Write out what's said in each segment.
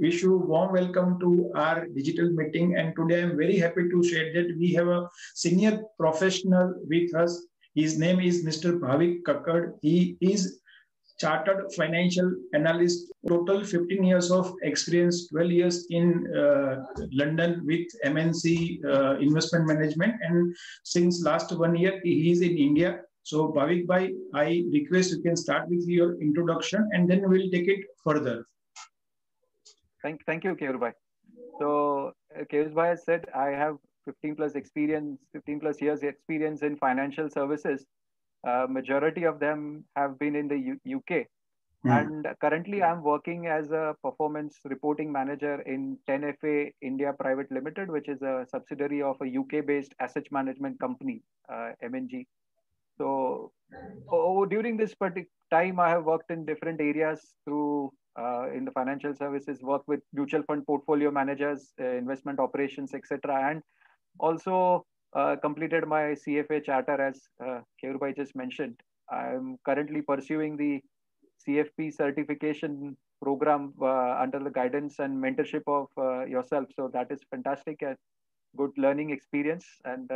wish you warm welcome to our digital meeting. And today I'm very happy to share that we have a senior professional with us. His name is Mr. Bhavik Kakkad. He is chartered financial analyst, total 15 years of experience, 12 years in uh, London with MNC uh, investment management. And since last one year, he is in India. So Bhavik Bhai, I request you can start with your introduction and then we'll take it further. Thank, thank you, Bhai. So uh, Bhai has said, I have 15 plus experience, 15 plus years experience in financial services uh, majority of them have been in the U- UK. Mm. And currently, I'm working as a performance reporting manager in 10FA India Private Limited, which is a subsidiary of a UK based asset management company, uh, M&G. So, oh, during this particular time, I have worked in different areas through uh, in the financial services, worked with mutual fund portfolio managers, uh, investment operations, etc., and also uh, completed my CFA charter as uh, just mentioned. I'm currently pursuing the CFP certification program uh, under the guidance and mentorship of uh, yourself. So that is fantastic good learning experience. And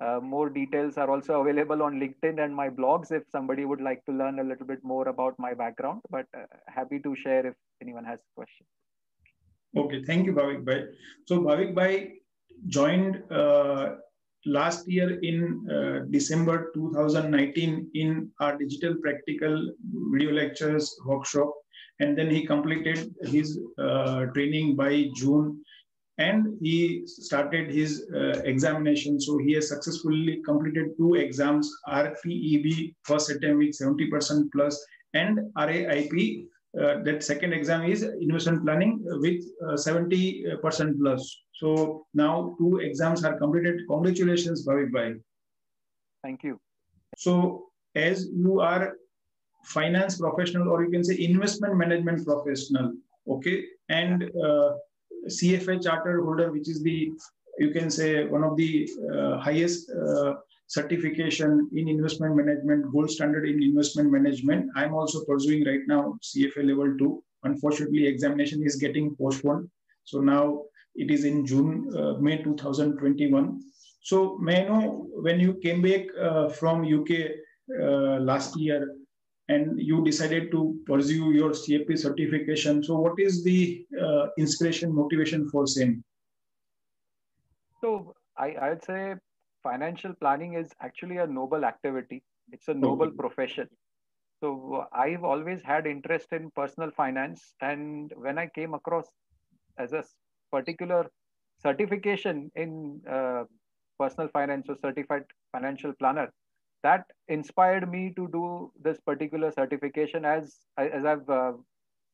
uh, uh, more details are also available on LinkedIn and my blogs if somebody would like to learn a little bit more about my background. But happy to share if anyone has a question. Okay, thank you, Bhavik Bhai. So Bhavik Bhai joined last year in uh, December 2019 in our digital practical video lectures workshop. And then he completed his uh, training by June and he started his uh, examination. So he has successfully completed two exams, RPEB first attempt with 70% plus and RAIP uh, that second exam is investment planning with uh, 70% plus. So now two exams are completed. Congratulations, Bhavik Bhai. Thank you. So as you are finance professional or you can say investment management professional, okay, and uh, CFA charter holder, which is the, you can say one of the uh, highest uh, certification in investment management, gold standard in investment management. I'm also pursuing right now CFA level two. Unfortunately, examination is getting postponed. So now it is in June, uh, May 2021. So may I know when you came back uh, from UK uh, last year and you decided to pursue your CFP certification. So what is the uh, inspiration, motivation for same? So I, I'd say financial planning is actually a noble activity. It's a noble okay. profession. So I've always had interest in personal finance, and when I came across as a particular certification in uh, personal finance or certified financial planner, that inspired me to do this particular certification as as I've uh,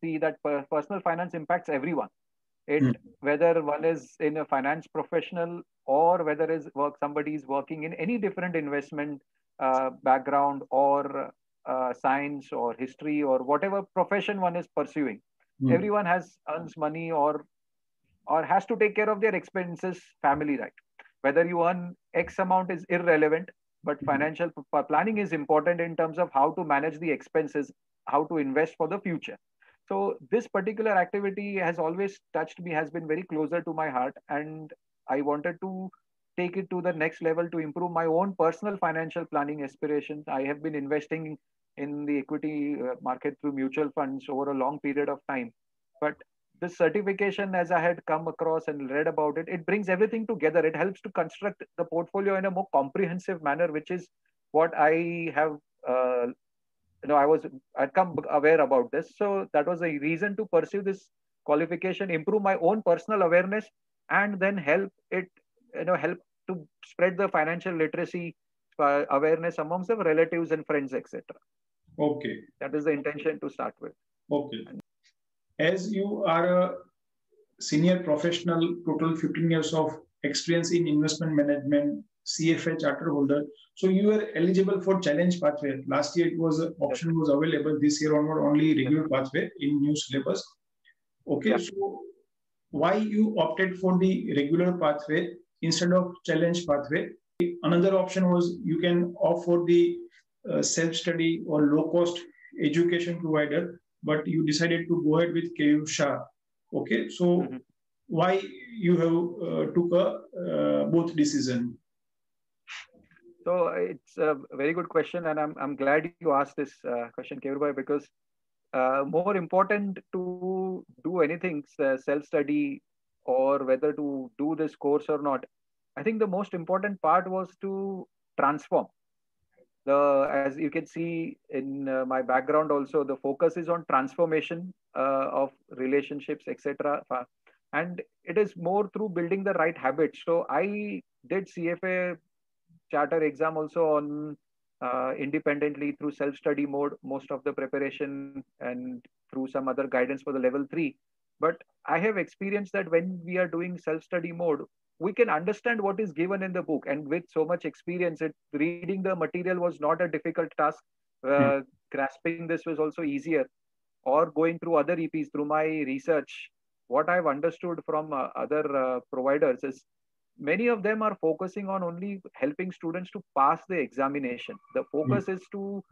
see that personal finance impacts everyone it mm. whether one is in a finance professional or whether is work somebody is working in any different investment uh, background or uh, science or history or whatever profession one is pursuing mm. everyone has earns money or or has to take care of their expenses family right whether you earn x amount is irrelevant but mm. financial planning is important in terms of how to manage the expenses how to invest for the future. So this particular activity has always touched me has been very closer to my heart and i wanted to take it to the next level to improve my own personal financial planning aspirations. I have been investing in the equity uh, market through mutual funds over a long period of time. But this certification as i had come across and read about it it brings everything together. It helps to construct the portfolio in a more comprehensive manner which is what i have uh, you know i was i'd come aware about this. So that was a reason to pursue this qualification improve my own personal awareness and then help it you know help to spread the financial literacy uh, awareness amongst the relatives and friends etc okay. That is the intention to start with. Okay as you are a senior professional total 15 years of experience in investment management CFA charter holder. So you are eligible for challenge pathway. Last year it was option was available. This year onward only regular pathway in new syllabus. Okay, yeah. so why you opted for the regular pathway instead of challenge pathway? Another option was you can opt for the uh, self-study or low-cost education provider, but you decided to go ahead with Keyur Shah. Okay, so mm-hmm. why you have uh, took a uh, both decision? So it's a very good question, and I'm I'm glad you asked this uh, question, Keyur Bhai, because uh, more important to do anything uh, self study or whether to do this course or not. I think the most important part was to transform the as you can see in uh, my background also the focus is on transformation uh, of relationships etc and it is more through building the right habits. So i did cfa charter exam also on uh, independently through self study mode most of the preparation and through some other guidance for the level 3 but i have experienced that when we are doing self study mode we can understand what is given in the book and with so much experience it reading the material was not a difficult task uh, hmm. grasping this was also easier or going through other eps through my research what i've understood from uh, other uh, providers is many of them are focusing on only helping students to pass the examination the hmm. focus is to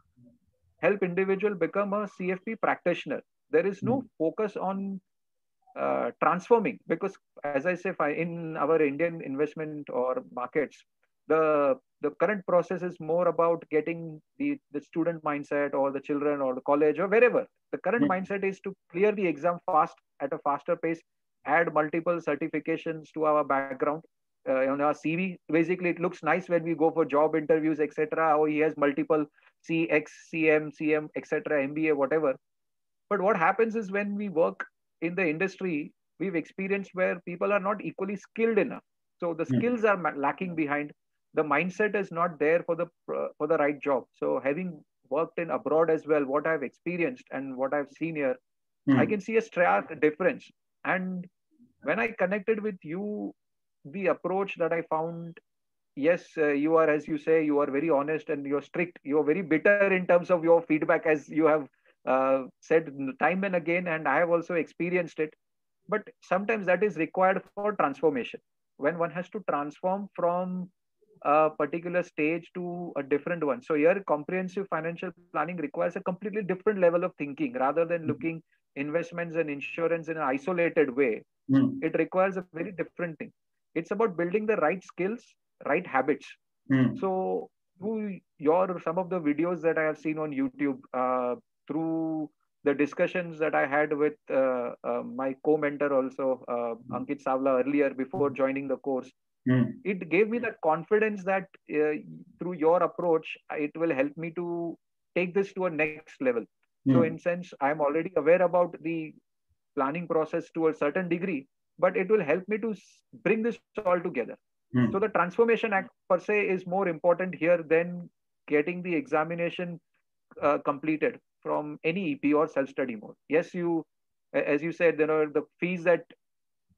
help individual become a cfp practitioner there is no hmm. focus on uh, transforming. Because as i say in our indian investment or markets the the current process is more about getting the the student mindset or the children or the college or wherever. The current mm-hmm. mindset is to clear the exam fast at a faster pace add multiple certifications to our background uh, on our cv basically it looks nice when we go for job interviews etc or he has multiple cx cm cm etc mba whatever. But what happens is when we work in the industry we've experienced where people are not equally skilled enough. So the hmm. skills are lacking behind. The mindset is not there for the for the right job. So having worked in abroad as well what i've experienced and what i've seen here mm. i can see a stark difference. And when i connected with you the approach that i found yes uh, you are as you say you are very honest and you're strict. You're very bitter in terms of your feedback as you have uh, said time and again, and I have also experienced it. But sometimes that is required for transformation. When one has to transform from a particular stage to a different one. So here, comprehensive financial planning requires a completely different level of thinking rather than mm-hmm. looking investments and insurance in an isolated way. Mm. It requires a very different thing. It's about building the right skills, right habits. Mm. So through your some of the videos that I have seen on YouTube, uh, through the discussions that I had with uh, uh, my co-mentor also, uh. Ankit Savla earlier before joining the course, mm. it gave me the confidence that uh, through your approach, it will help me to take this to a next level. Mm. So hmm. in sense, I'm already aware about the planning process to a certain degree, but it will help me to bring this all together. Mm. So the transformation act per se is more important here than getting the examination uh, completed from any EP or self-study mode. Yes, you, as you said, you know, the fees that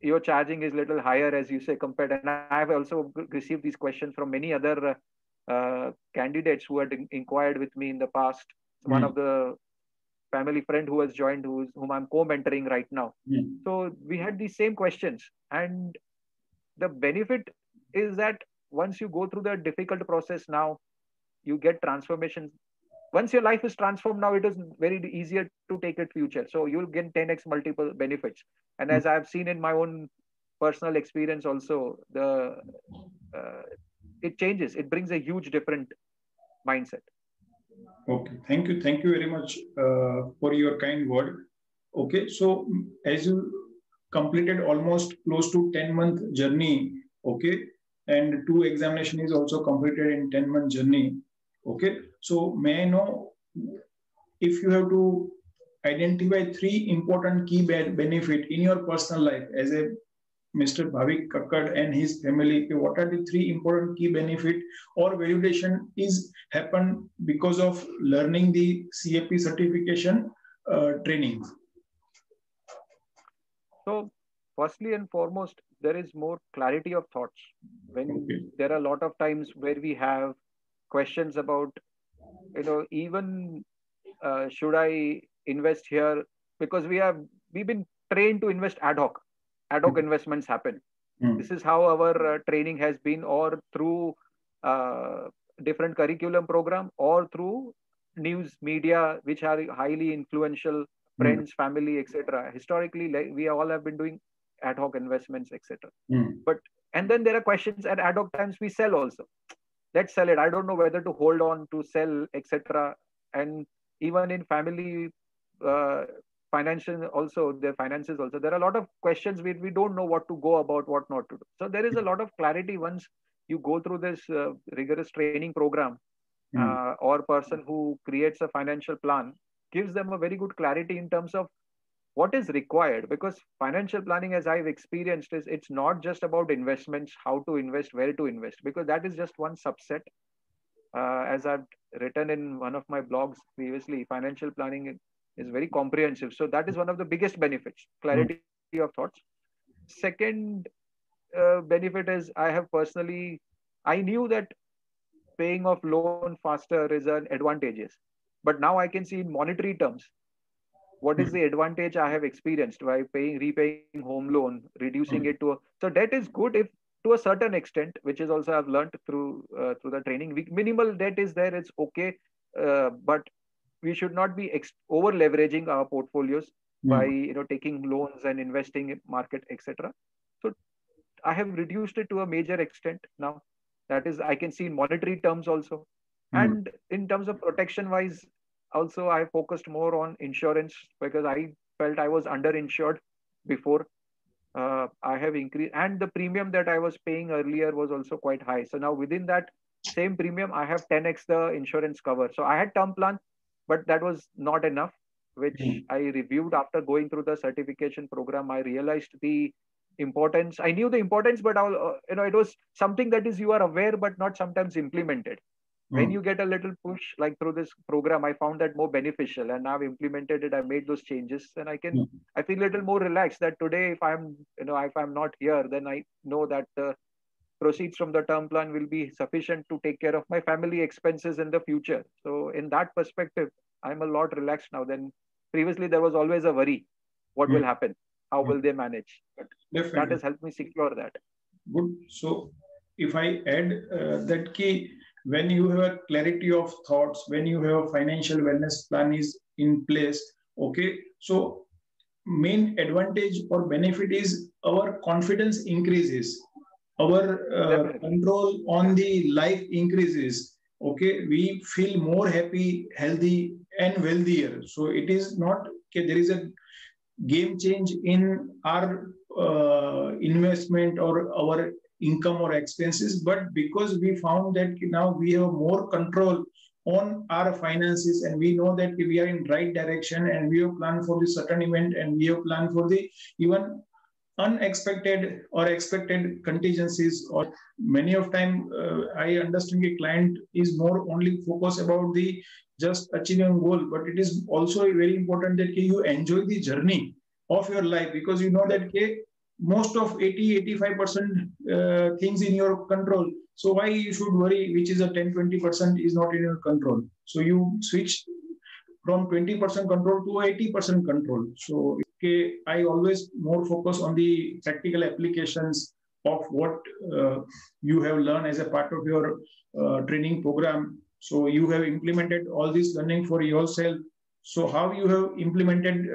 you're charging is little higher, as you say, compared. And I've also received these questions from many other uh, candidates who had inquired with me in the past. Mm. One of the family friend who has joined, who's whom I'm co-mentoring right now. Mm. So we had these same questions, and the benefit is that once you go through the difficult process now, you get transformation once your life is transformed now it is very easier to take it future. So you'll get 10x multiple benefits. And as i've seen in my own personal experience also the uh, it changes. It brings a huge different mindset. Okay. Thank you. Thank you very much uh, for your kind word. Okay. So as you completed almost close to 10 month journey okay and two examination is also completed in 10 month journey Okay, so may I know if you have to identify three important key benefit in your personal life as a Mr. Bhavik Kakkad and his family, what are the three important key benefit or validation is happen because of learning the CFP certification uh, training? So, firstly and foremost, there is more clarity of thoughts. When okay. there are a lot of times where we have questions about you know even uh, should i invest here because we have we've been trained to invest ad hoc ad hoc mm. investments happen mm. this is how our uh, training has been or through uh, different curriculum program or through news media which are highly influential friends, mm. family, etc. Historically, like, we all have been doing ad hoc investments, etc. Mm. But and then there are questions at ad hoc times we sell also. Let's sell it. I don't know whether to hold on to sell, etc. And even in family uh, financial also their finances also there are a lot of questions where we don't know what to go about what not to do so there is a lot of clarity once you go through this uh, rigorous training program mm. uh, or person who creates a financial plan gives them a very good clarity in terms of what is required? Because financial planning as i've experienced is it's not just about investments how to invest where to invest because that is just one subset. Uh, as i've written in one of my blogs previously financial planning is very comprehensive. So that is one of the biggest benefits clarity mm. of thoughts. Second uh, benefit is I have personally, I knew that paying off loan faster is an advantageous, but now I can see in monetary terms what is hmm. the advantage I have experienced by paying repaying home loan, reducing mm. it to a, so debt is good if to a certain extent, which is also I've learned through uh, through the training. We, minimal debt is there; it's okay, uh, but we should not be ex- over leveraging our portfolios mm. by you know taking loans and investing in market, etc. So I have reduced it to a major extent now. That is, I can see in monetary terms also. Mm. And in terms of protection wise, also I focused more on insurance because I felt I was underinsured before. Uh, I have increased, and the premium that I was paying earlier was also quite high. So now within that same premium, I have 10x the insurance cover. So I had term plan, but that was not enough, which mm. I reviewed after going through the certification program. I realized the importance i knew the importance but i uh, you know it was something that is you are aware but not sometimes implemented. When you get a little push like through this program i found that more beneficial and i've implemented it i've made those changes and i can mm. i feel a little more relaxed that today if i'm you know if i'm not here then i know that the proceeds from the term plan will be sufficient to take care of my family expenses in the future. So in that perspective i'm a lot relaxed now than previously there was always a worry what mm. will happen? How will they manage? But Definitely. that has helped me secure that. Good. So if i add uh, that key when you have a clarity of thoughts when you have a financial wellness plan is in place okay? So main advantage or benefit is our confidence increases. Our uh, control on the life increases okay? We feel more happy healthy and wealthier. So it is not okay there is a game change in our uh, investment or our income or expenses but because we found that now we have more control on our finances and we know that we are in right direction and we have planned for the certain event and we have planned for the even unexpected or expected contingencies or many of time uh, i understand a client is more only focused about the just achieving goal but it is also very important that you enjoy the journey of your life because you know that most of 80 85 percent uh, things in your control. So why you should worry which is a 10 20 percent is not in your control? So you switch from 20 percent control to 80 percent control. So okay i always more focus on the practical applications of what uh, you have learned as a part of your uh, training program. So you have implemented all this learning for yourself. So how you have implemented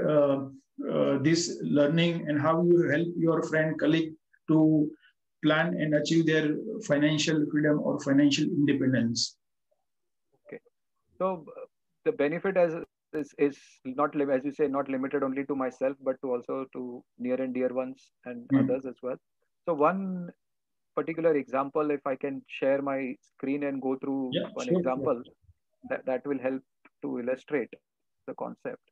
uh, uh, this learning and how you help your friend, colleague to plan and achieve their financial freedom or financial independence? Okay. So the benefit as is, is not as you say not limited only to myself but to also to near and dear ones and mm. others as well so one particular example, if I can share my screen and go through yeah, one sure, example. That, that will help to illustrate the concept.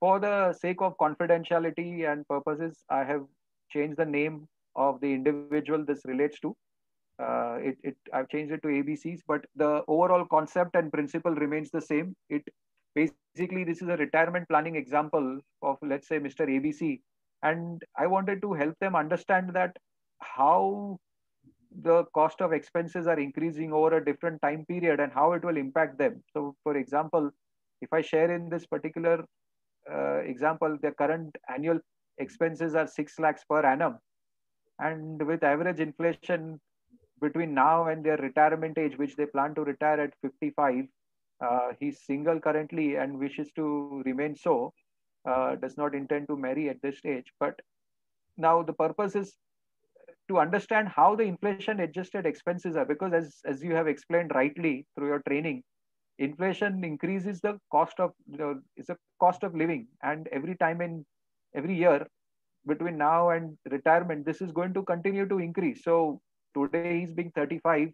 For the sake of confidentiality and purposes, I have changed the name of the individual this relates to. Uh, it, it, I've changed it to ABCs, but the overall concept and principle remains the same. It basically this is a retirement planning example of let's say Mr. ABC, and I wanted to help them understand that how the cost of expenses are increasing over a different time period and how it will impact them. So, for example, if I share in this particular uh, example, the current annual expenses are 6 lakhs per annum. And with average inflation between now and their retirement age, which they plan to retire at 55, uh, he's single currently and wishes to remain so. uh, does not intend to marry at this stage. But now the purpose is to understand how the inflation adjusted expenses are because as, as you have explained rightly through your training, inflation increases the cost of you know, it's a cost of living. And every time in every year between now and retirement this is going to continue to increase. So today he's being 35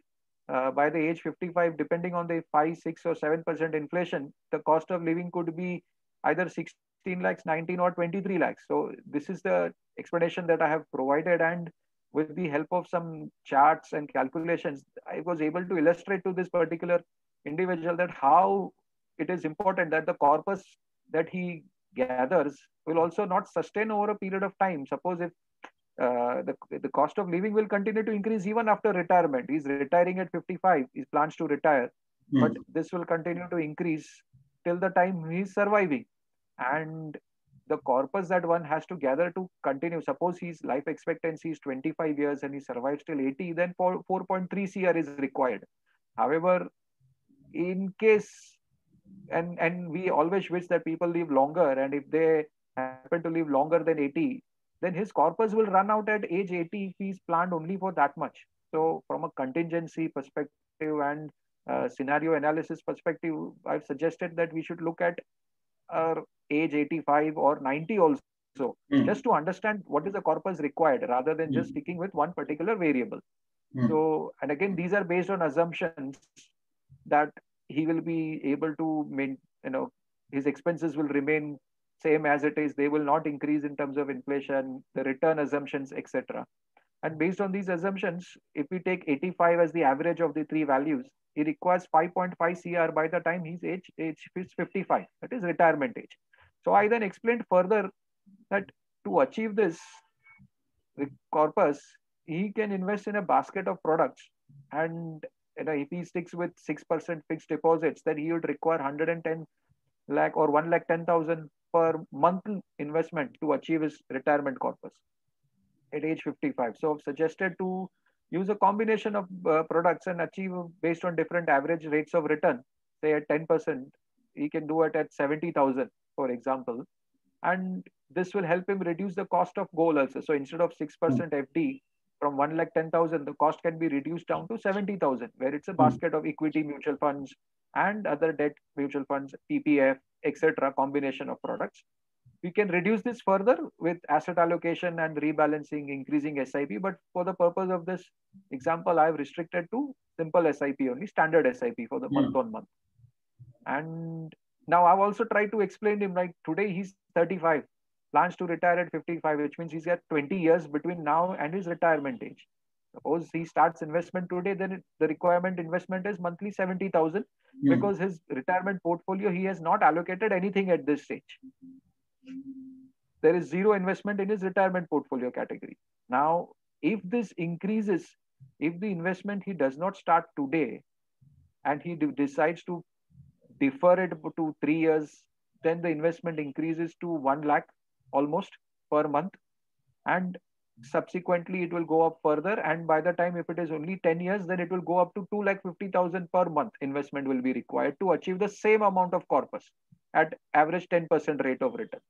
uh, by the age 55 depending on the 5 6 or 7 percent inflation the cost of living could be either 16 lakhs 19 or 23 lakhs. So this is the explanation that i have provided. And with the help of some charts and calculations i was able to illustrate to this particular individual that how it is important that the corpus that he gathers will also not sustain over a period of time. Suppose if uh, the, the cost of living will continue to increase even after retirement. He's retiring at 55. He plans to retire, mm. but this will continue to increase till the time he's surviving. And the corpus that one has to gather to continue. Suppose his life expectancy is 25 years and he survives till 80, then 4, 4.3 CR is required. However, in case and and we always wish that people live longer and if they happen to live longer than 80 then his corpus will run out at age 80 if he's planned only for that much so from a contingency perspective and uh, scenario analysis perspective i've suggested that we should look at our age 85 or 90 also mm. just to understand what is the corpus required rather than mm. just sticking with one particular variable mm. so and again these are based on assumptions that he will be able to main, you know his expenses will remain same as it is. They will not increase in terms of inflation the return assumptions etc and based on these assumptions if we take 85 as the average of the three values he requires 5.5 cr by the time his age age is 55 that is retirement age. So i then explained further that to achieve this corpus he can invest in a basket of products and you know, if he sticks with 6% fixed deposits, then he would require 110 lakh or 1 lakh 10,000 per month investment to achieve his retirement corpus at age 55. So I've suggested to use a combination of uh, products and achieve based on different average rates of return, say at 10%, he can do it at 70,000, for example. And this will help him reduce the cost of goal also. So instead of 6% mm. FD, from 1 lakh 10,000, the cost can be reduced down to 70,000, where it's a hmm. basket of equity mutual funds and other debt mutual funds, PPF, etc., combination of products. We can reduce this further with asset allocation and rebalancing, increasing SIP. But for the purpose of this example, I've restricted to simple SIP only, standard SIP for the mm. month on month. And now I've also tried to explain to him like today he's 35 plans to retire at 55, which means he's got 20 years between now and his retirement age. Suppose he starts investment today, then it, the requirement investment is monthly 70,000 mm. because his retirement portfolio, he has not allocated anything at this stage. There is zero investment in his retirement portfolio category. Now, if this increases, if the investment he does not start today and he decides to defer it to three years, then the investment increases to 1 lakh almost per month. And subsequently it will go up further. And by the time if it is only 10 years then it will go up to 2 lakh 50000 per month investment will be required to achieve the same amount of corpus at average 10% rate of return.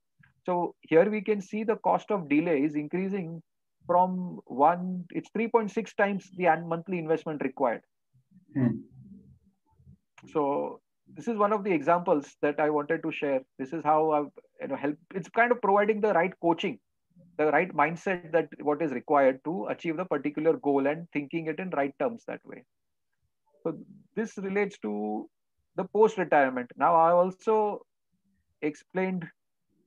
So here we can see the cost of delay is increasing from one it's 3.6 times the monthly investment required. Hmm. so this is one of the examples that I wanted to share. This is how I've you know help. It's kind of providing the right coaching, the right mindset that what is required to achieve the particular goal and thinking it in right terms that way. So this relates to the post-retirement. Now I also explained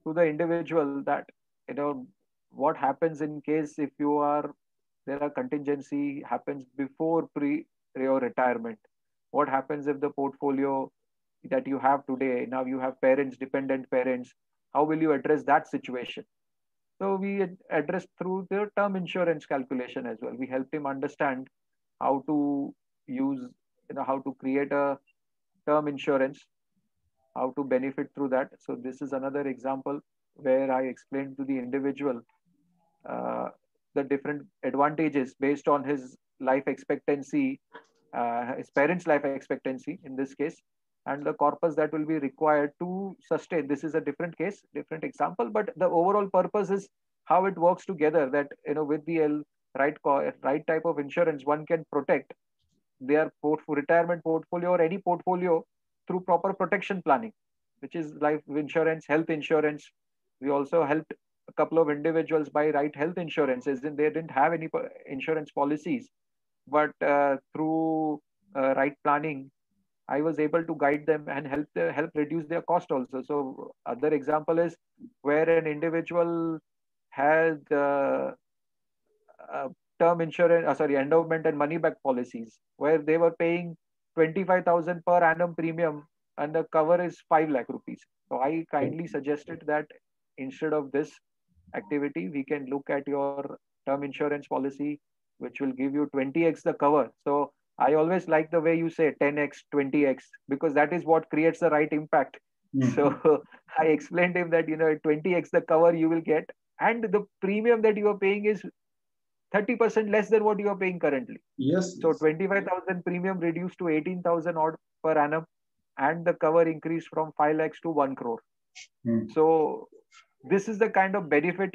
to the individual that you know what happens in case if you are there are contingency happens before pre your retirement what happens if the portfolio that you have today. Now you have parents dependent parents. How will you address that situation? So we addressed through the term insurance calculation as well. We helped him understand how to use you know how to create a term insurance how to benefit through that. So this is another example where i explained to the individual uh, the different advantages based on his life expectancy uh, his parents life expectancy in this case and the corpus that will be required to sustain. This is a different case, different example, but the overall purpose is how it works together. That you know, with the right right type of insurance, one can protect their port retirement portfolio or any portfolio through proper protection planning, which is life insurance, health insurance. We also helped a couple of individuals buy right health insurances, and they didn't have any insurance policies, but uh, through uh, right planning I was able to guide them and help the, help reduce their cost also. So other example is where an individual has uh, term insurance, uh, sorry, endowment and money back policies where they were paying 25,000 per annum premium and the cover is 5 lakh rupees. So I kindly suggested that instead of this activity, we can look at your term insurance policy, which will give you 20x the cover. So I always like the way you say 10x, 20x, because that is what creates the right impact. Mm-hmm. So I explained him that, you know, 20x the cover you will get, and the premium that you are paying is 30% less than what you are paying currently. Yes. So 25,000 premium reduced to 18,000 odd per annum, and the cover increased from 5 lakhs to 1 crore. Mm. So this is the kind of benefit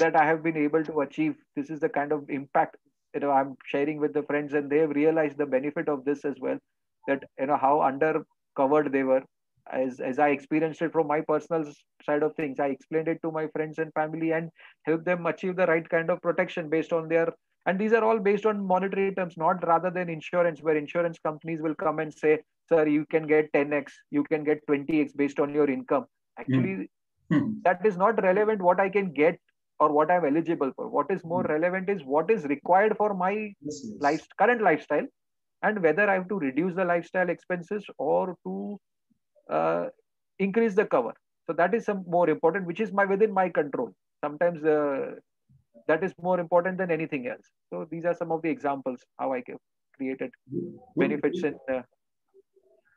that I have been able to achieve. This is the kind of impact you know i'm sharing with the friends and they've realized the benefit of this as well that you know how undercovered they were. As as i experienced it from my personal side of things i explained it to my friends and family and help them achieve the right kind of protection based on their and these are all based on monetary terms not rather than insurance where insurance companies will come and say sir you can get 10x you can get 20x based on your income. Actually mm. that is not relevant what i can get or what I'm eligible for. What is more hmm. relevant is what is required for my yes, yes. Life, current lifestyle and whether I have to reduce the lifestyle expenses or to uh, increase the cover. So that is some more important, which is my within my control. Sometimes uh, that is more important than anything else. So these are some of the examples how I created benefits in uh,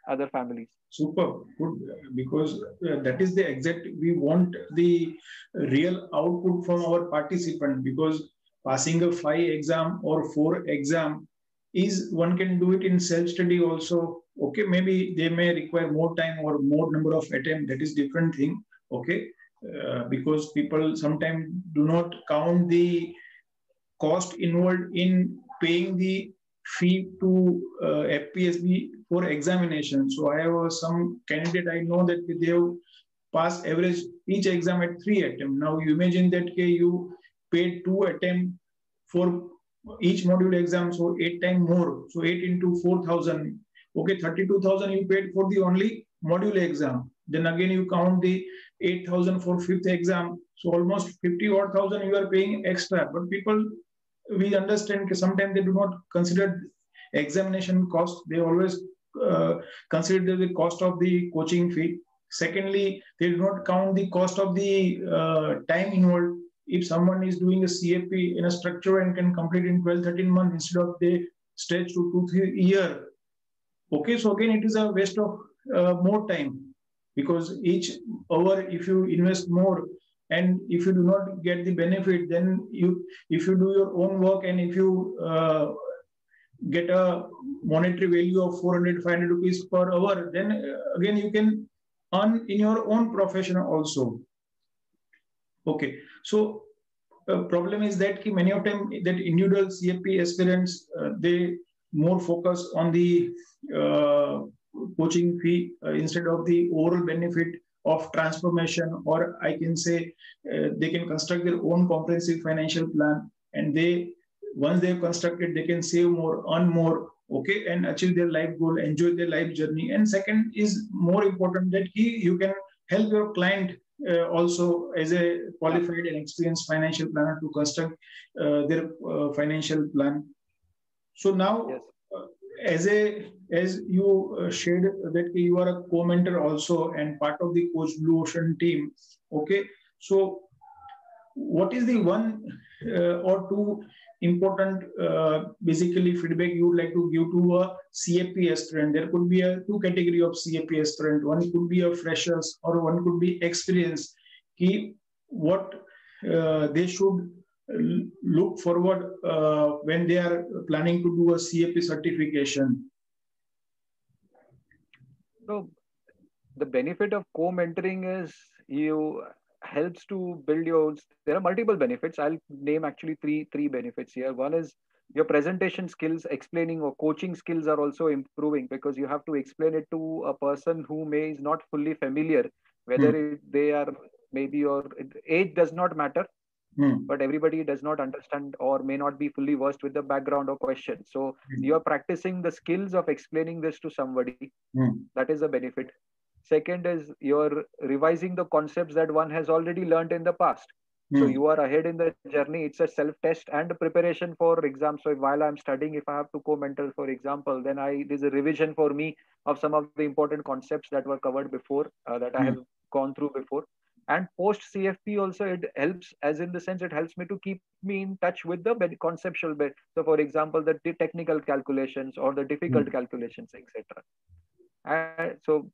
other families. Super. Good. Because uh, that is the exact we want the real output from our participant because passing a five exam or four exam is one can do it in self study also. Okay maybe they may require more time or more number of attempt. That is different thing. Okay uh, because people sometimes do not count the cost involved in paying the fee to uh, FPSB for examination. So I have some candidate I know that they have passed average each exam at three attempt. Now you imagine that okay, you paid two attempt for each module exam, so eight times more. So eight into four thousand. Okay, thirty-two thousand you paid for the only module exam. Then again you count the eight thousand for fifth exam. So almost fifty odd thousand you are paying extra. But people we understand sometimes they do not consider examination cost. They always uh, consider the cost of the coaching fee. Secondly, they do not count the cost of the uh, time involved. If someone is doing a CFP in a structure and can complete in 12, 13 months instead of they stretch to two, three year. Okay, so again, it is a waste of uh, more time because each hour, if you invest more, and if you do not get the benefit then you if you do your own work and if you uh, get a monetary value of 400 500 rupees per hour then uh, again you can earn in your own profession also. Okay. So uh, problem is that many of them that individual cfp aspirants uh, they more focus on the uh, coaching fee uh, instead of the overall benefit of transformation or i can say uh, they can construct their own comprehensive financial plan and they once they've constructed, they can save more, earn more, okay, and achieve their life goal, enjoy their life journey. And second is more important that he, you can help your client uh, also as a qualified and experienced financial planner to construct uh, their uh, financial plan. So now, yes. As a as you uh, shared that you are a co-mentor also and part of the Coach Blue Ocean team. Okay, so what is the one uh, or two important uh, basically feedback you would like to give to a CFP aspirant? There could be a two category of CFP aspirant. One could be a freshers or one could be experienced. Key what uh, they should look forward uh, when they are planning to do a CFP certification. So the benefit of co-mentoring is you helps to build your there are multiple benefits i'll name actually three three benefits here one is your presentation skills explaining or coaching skills are also improving because you have to explain it to a person who may is not fully familiar whether mm. it, they are maybe or age does not matter mm. but everybody does not understand or may not be fully versed with the background or question so mm. you are practicing the skills of explaining this to somebody hmm. that is a benefit second is you're revising the concepts that one has already learned in the past mm. so hmm. you are ahead in the journey it's a self test and preparation for exams so while i'm studying if i have to co-mentor for example then i there's a revision for me of some of the important concepts that were covered before uh, that mm. i hmm. have gone through before and post cfp also it helps as in the sense it helps me to keep me in touch with the conceptual bit. So for example the technical calculations or the difficult mm. calculations etc and so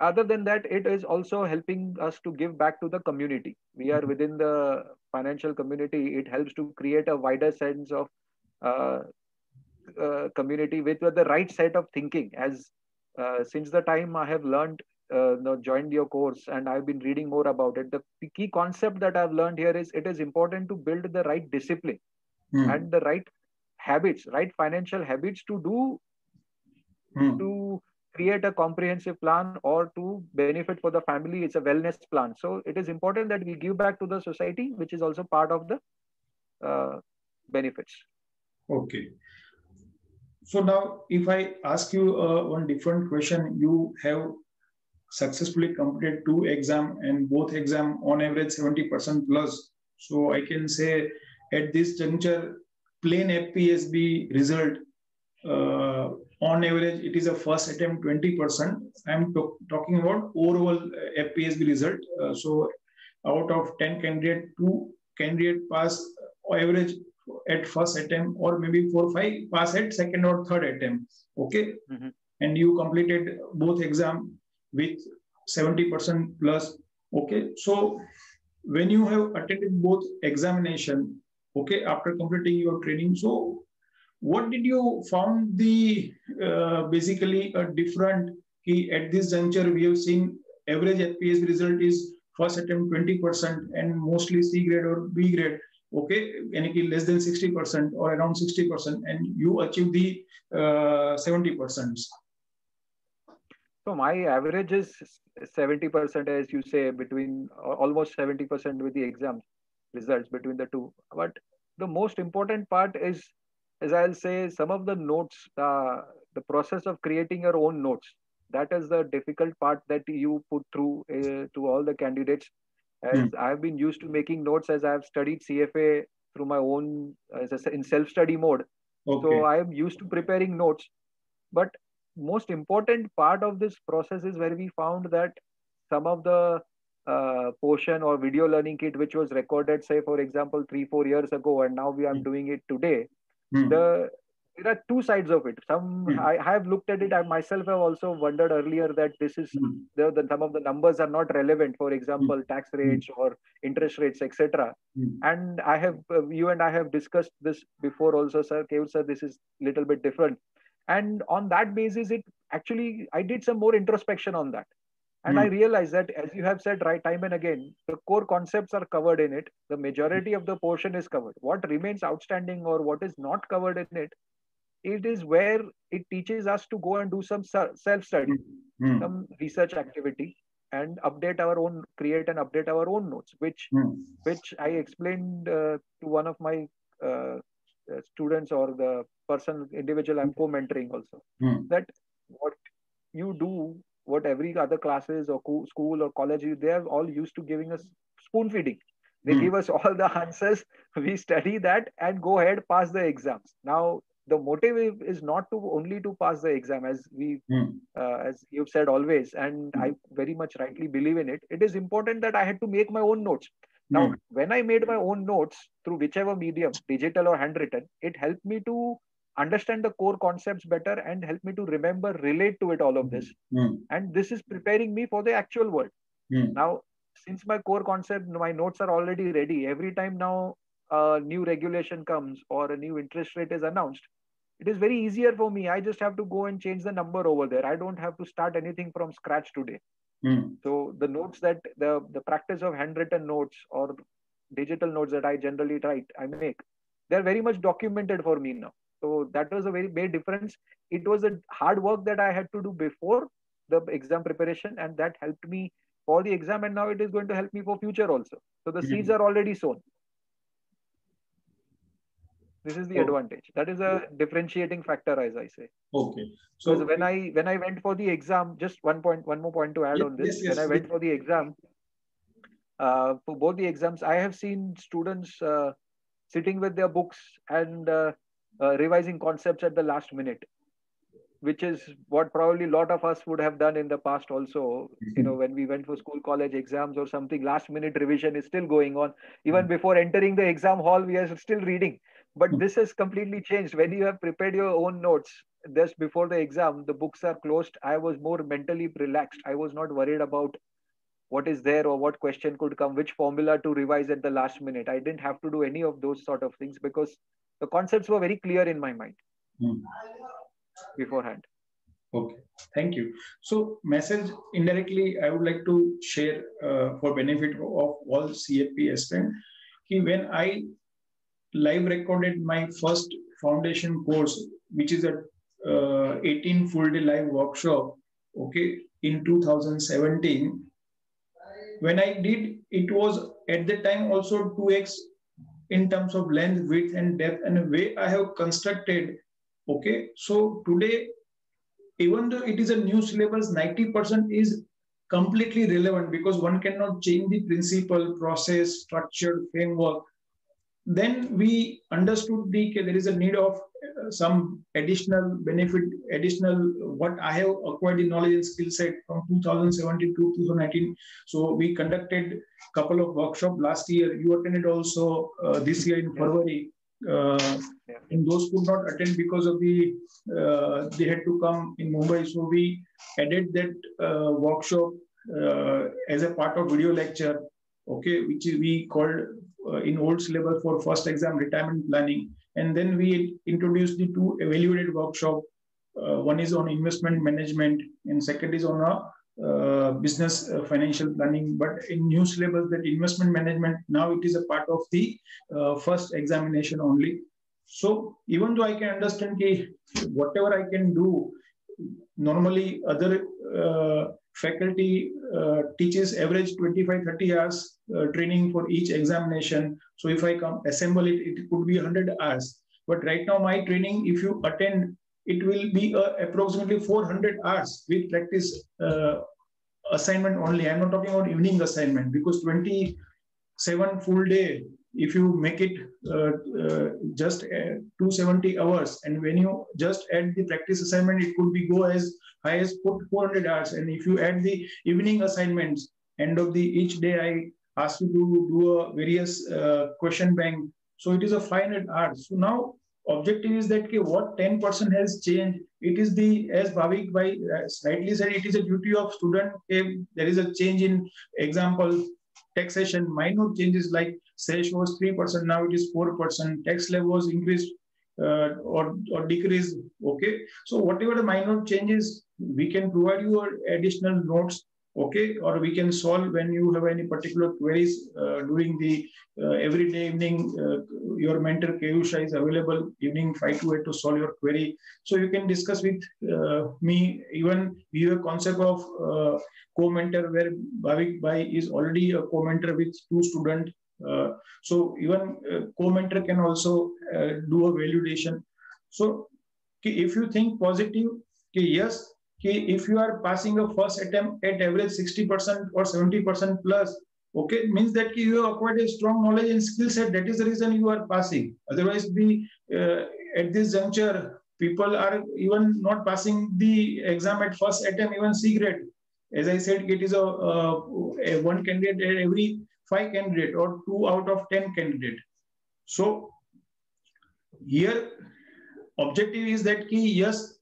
other than that it is also helping us to give back to the community. We are mm-hmm. within the financial community. It helps to create a wider sense of uh, uh, community with, with the right set of thinking. As uh, since the time i have learned uh, you know, joined your course and i've been reading more about it. The key concept that i've learned here is it is important to build the right discipline mm. and the right habits right financial habits to do mm. to create a comprehensive plan or to benefit for the family. It's a wellness plan. So it is important that we give back to the society which is also part of the uh, benefits. Okay. So now if i ask you uh, one different question you have successfully completed two exam and both exam on average 70% plus so i can say at this juncture plain fpsb result uh, on average, it is a first attempt 20%. I'm talking about overall uh, FPSB result. Uh, so out of 10 candidate, two candidate pass average at first attempt or maybe four five pass at second or third attempt. Okay. Mm-hmm. And you completed both exam with 70% plus. Okay. So when you have attended both examination, okay, after completing your training, so what did you found the uh, basically a different key at this juncture we have seen average fps result is first attempt 20% and mostly c grade or b grade okay any less than 60% or around 60% and you achieve the uh, 70% so my average is 70% as you say between almost 70% with the exam results between the two but the most important part is as I'll say, some of the notes, uh, the process of creating your own notes, that is the difficult part that you put through uh, to all the candidates. As mm. I've been used to making notes as I've studied CFA through my own in self-study mode. Okay. So I am used to preparing notes. But most important part of this process is where we found that some of the uh, portion or video learning kit which was recorded say for example three four years ago and now we are mm. doing it today Hmm. The there are two sides of it. Some mm. I have looked at it. I myself have also wondered earlier that this is mm. the, the, some of the numbers are not relevant. For example, mm. tax rates or interest rates, etc. And I have uh, you and I have discussed this before also, sir. Sir, this is a little bit different. And on that basis, it actually I did some more introspection on that. And mm. I realized that, as you have said right time and again, the core concepts are covered in it. The majority of the portion is covered. What remains outstanding or what is not covered in it, it is where it teaches us to go and do some self study, mm. some research activity, and update our own, create and update our own notes, which mm. which I explained uh, to one of my uh, uh students or the person individual I'm co-mentoring also mm. that what you do what every other classes or co- school or college they are all used to giving us spoon feeding they mm. give us all the answers we study that and go ahead pass the exams now the motive is not to only to pass the exam as we mm. uh, as you've said always and mm. i very much rightly believe in it it is important that i had to make my own notes now mm. when i made my own notes through whichever medium digital or handwritten it helped me to understand the core concepts better and help me to remember relate to it all of this mm. and this is preparing me for the actual world mm. now since my core concept my notes are already ready every time now a new regulation comes or a new interest rate is announced it is very easier for me i just have to go and change the number over there i don't have to start anything from scratch today mm. so the notes that the the practice of handwritten notes or digital notes that i generally write i make they're very much documented for me now so that was a very big difference it was a hard work that i had to do before the exam preparation and that helped me for the exam and now it is going to help me for future also so the mm. seeds are already sown this is the oh. advantage. That is a differentiating factor as i say. Okay. So because when i when i went for the exam just one point one more point to add yes, on this. yes, yes, when i went for the exam uh, for both the exams i have seen students uh, sitting with their books and uh, uh revising concepts at the last minute which is what probably a lot of us would have done in the past also. Mm-hmm. you know when we went for school college exams or something last minute revision is still going on. Even mm-hmm. before entering the exam hall we are still reading but this has completely changed. When you have prepared your own notes just before the exam the books are closed. I was more mentally relaxed. I was not worried about what is there or what question could come which formula to revise at the last minute. I didn't have to do any of those sort of things because the concepts were very clear in my mind hmm. beforehand. Okay. Thank you. So message indirectly i would like to share uh, for benefit of all cfp aspirants when i live recorded my first foundation course, which is a uh, 18 full day live workshop, okay, in 2017. When I did, it was at the time also 2x in terms of length, width, and depth, and the way I have constructed. Okay, so today, even though it is a new syllabus, 90% is completely relevant because one cannot change the principle, process, structure, framework then we understood the there is a need of uh, some additional benefit, additional what I have acquired in knowledge and skill set from 2017 to 2019. So we conducted a couple of workshops last year. You attended also uh, this year in February. Uh, and those could not attend because of the uh, they had to come in Mumbai. So we added that uh, workshop uh, as a part of video lecture okay, which we called uh, in old syllabus for first exam retirement planning. And then we introduced the two evaluated workshop. Uh, one is on investment management and second is on a uh, business uh, financial planning. But in new syllabus, that investment management, now it is a part of the uh, first examination only. So even though I can understand okay, whatever I can do, normally other uh, faculty uh, teaches average 25 30 hours training for each examination. So if i come assemble it it could be 100 hours. But right now my training if you attend it will be uh, approximately 400 hours with practice uh, assignment only. I'm not talking about evening assignment because 27 full day if you make it uh, uh, just 270 hours and when you just add the practice assignment it could be go as highest put 400 hours. And if you add the evening assignments, end of the each day, I ask you to do a various uh, question bank. So it is a 500 hours. So now objective is that okay, what 10% has changed. It is the, as Bhavik Bhai uh, rightly said, it is a duty of student. If there is a change in example, taxation, minor changes like cess was 3%, now it is 4%, tax level was increased uh, or, or decreased. Okay. So whatever the minor changes, we can provide you additional notes okay or we can solve when you have any particular queries uh, during the uh, everyday evening uh, your mentor Keyur Shah is available evening 5 to 8 to solve your query. So you can discuss with uh, me. Even we have a concept of uh, co-mentor where Bhavik Bhai is already a co-mentor with two students uh, so even co-mentor can also do a validation. So if you think positive yes if you are passing a first attempt at average 60% or 70% plus, okay, means that you have acquired a strong knowledge and skill set. That is the reason you are passing. Otherwise, the uh, at this juncture, people are even not passing the exam at first attempt, even grade. As I said, it is a, a one candidate every five candidate or two out of 10 candidate. So here, objective is that key, yes,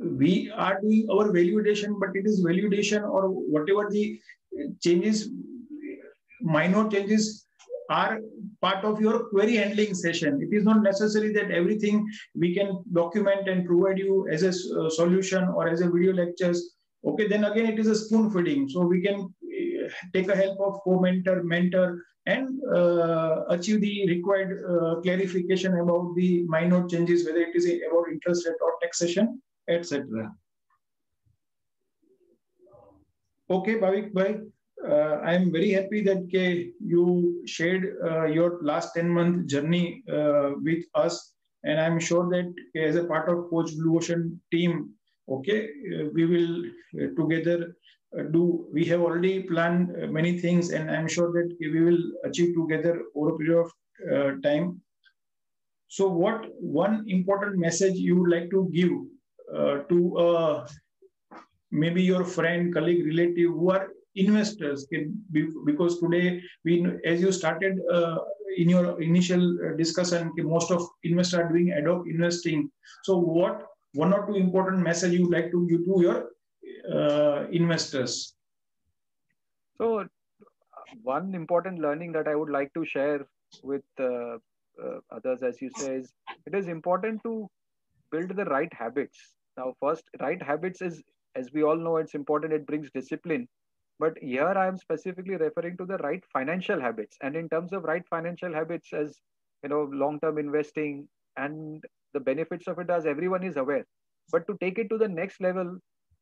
we are doing our validation, but it is validation or whatever the changes, minor changes are part of your query handling session. It is not necessary that everything we can document and provide you as a uh, solution or as a video lectures. Okay, then again, it is a spoon feeding. So we can uh, take a help of co-mentor, mentor, and uh, achieve the required uh, clarification about the minor changes, whether it is about interest rate or taxation, etc. Okay, Bhavik Bhai, uh, I'm very happy that you shared uh, your last 10 month journey uh, with us. And I'm sure that as a part of Coach Blue Ocean team, okay, uh, we will uh, together uh, do, we have already planned many things and I'm sure that we will achieve together over a period of time. So what one important message you would like to give to maybe your friend, colleague, relative who are investors because today we as you started uh, in your initial uh, discussion most of investors are doing ad hoc investing. So what one or two important message you would like to give to your uh, investors? So one important learning that i would like to share with uh, uh, others as you say is it is important to build the right habits now first right habits is as we all know, it's important, it brings discipline. But here I am specifically referring to the right financial habits. And in terms of right financial habits, as you know, long-term investing and the benefits of it, as everyone is aware. But to take it to the next level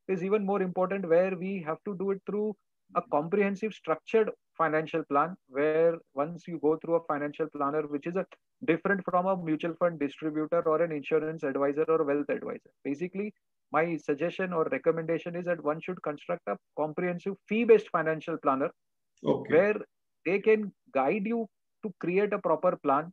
is even more important, where we have to do it through a comprehensive, structured financial plan, where once you go through a financial planner, which is a different from a mutual fund distributor or an insurance advisor or wealth advisor. Basically, my suggestion or recommendation is that one should construct a comprehensive fee-based financial planner okay. where they can guide you to create a proper plan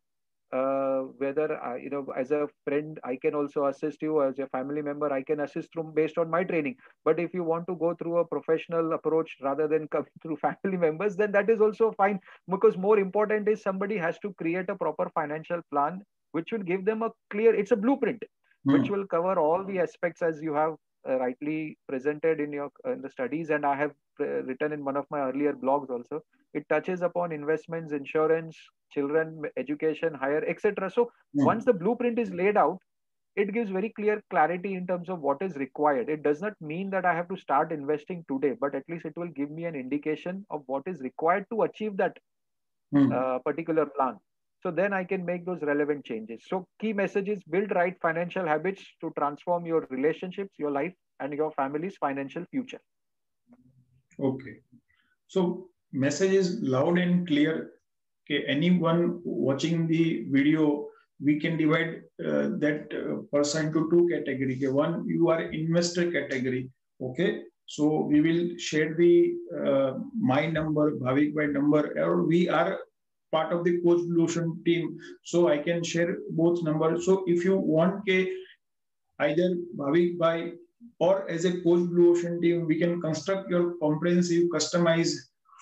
uh, whether uh, you know as a friend i can also assist you. As a family member i can assist through based on my training. But if you want to go through a professional approach rather than coming through family members then that is also fine. Because more important is somebody has to create a proper financial plan which will give them a clear it's a blueprint mm. which will cover all the aspects as you have rightly presented in your uh, in the studies and i have uh, written in one of my earlier blogs also it touches upon investments insurance children education higher etc so mm. once the blueprint is laid out it gives very clear clarity in terms of what is required it does not mean that i have to start investing today but at least it will give me an indication of what is required to achieve that mm. uh, particular plan so then i can make those relevant changes. So key message is build right financial habits to transform your relationships your life and your family's financial future. Okay. So message is loud and clear. Okay anyone watching the video we can divide uh, that uh, person into two category. Okay? one you are investor category. Okay so we will share the uh, my number bhavik Bhai number or we are part of the coach ocean team. So i can share both numbers. So if you want ke either bhavik Bhai or as a coach blue ocean team we can construct your comprehensive customized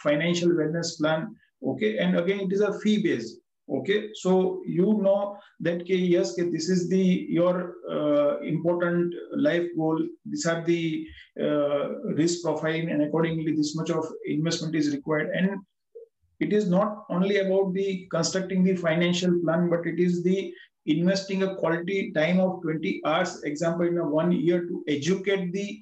financial wellness plan okay? And again it is a fee based okay? So you know that ke, yes ke, this is the your uh, important life goal. These are the uh, risk profile and accordingly this much of investment is required. And it is not only about the constructing the financial plan, but it is the investing a quality time of 20 hours, example, in a one year to educate the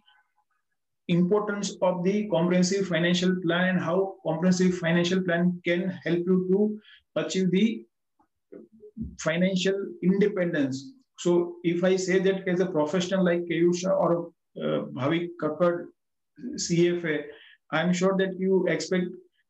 importance of the comprehensive financial plan and how comprehensive financial plan can help you to achieve the financial independence. So if I say that as a professional like Keyur Shah or uh, Bhavik Kakkad, CFA, I'm sure that you expect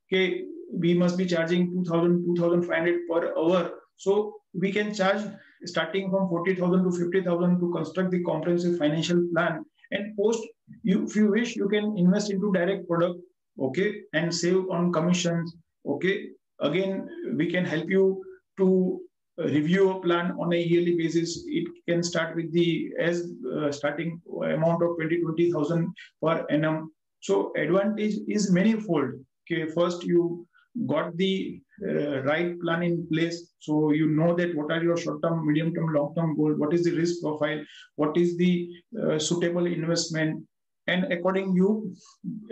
okay, we must be charging 2000 2500 per hour. So we can charge starting from 40000 to 50000 to construct the comprehensive financial plan. And post you if you wish you can invest into direct product okay and save on commissions okay. Again we can help you to review a plan on a yearly basis. It can start with the as uh, starting amount of 20 20000 per annum. So advantage is manifold. Okay first you got the uh, right plan in place so you know that what are your short term medium term long term goal what is the risk profile what is the uh, suitable investment and according you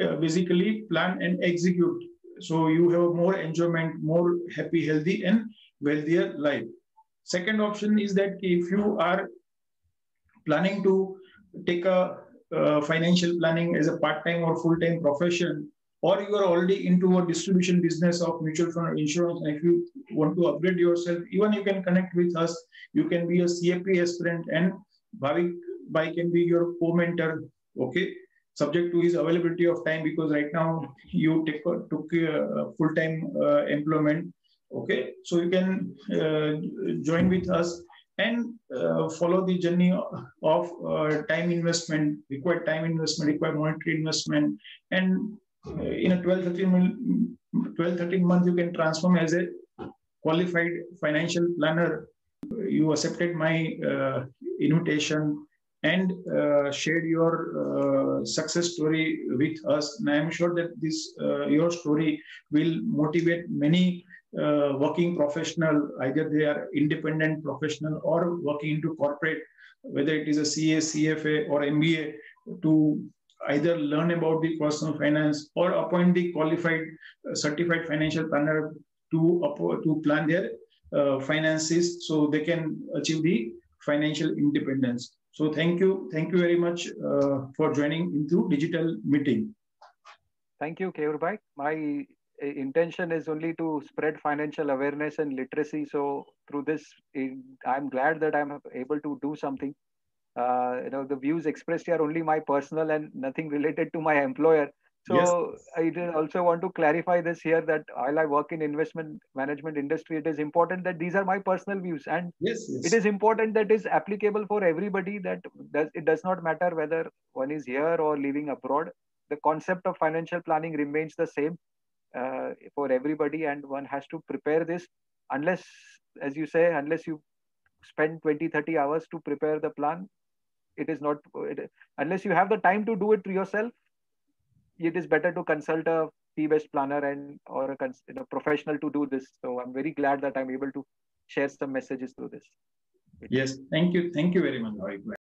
uh, basically plan and execute so you have more enjoyment, more happy, healthy, and wealthier life. Second option is that if you are planning to take a uh, financial planning as a part-time or full-time profession, or you are already into a distribution business of mutual fund insurance, and if you want to upgrade yourself, even you can connect with us. You can be a CFP aspirant, and Bhavik Bhai can be your co-mentor. Okay, subject to his availability of time because right now you take, took uh, full-time uh, employment. Okay, so you can uh, join with us and uh, follow the journey of uh, time investment, required time investment, required monetary investment. And in a 12, 13, 12, 13 months, you can transform as a qualified financial planner. You accepted my uh, invitation and uh, shared your uh, success story with us. And I am sure that this your story will motivate many uh, working professional, either they are independent professional or working into corporate, whether it is a CA, CFA, or MBA, to either learn about the personal finance or appoint the qualified uh, certified financial planner to, to plan their uh, finances so they can achieve the financial independence. So thank you. Thank you very much uh, for joining into digital meeting. Thank you, Keyur My intention is only to spread financial awareness and literacy. So through this, I'm glad that I'm able to do something. Uh, you know, the views expressed here are only my personal and nothing related to my employer. So yes. I also want to clarify this here that while I work in investment management industry, it is important that these are my personal views, and yes, yes. it is important that is applicable for everybody. That does it does not matter whether one is here or living abroad. The concept of financial planning remains the same uh, for everybody and one has to prepare this unless as you say unless you spend 20 30 hours to prepare the plan it is not it, unless you have the time to do it to yourself it is better to consult a fee-based planner and or a you know, professional to do this. So i'm very glad that i'm able to share some messages through this. Yes thank you. Thank you very much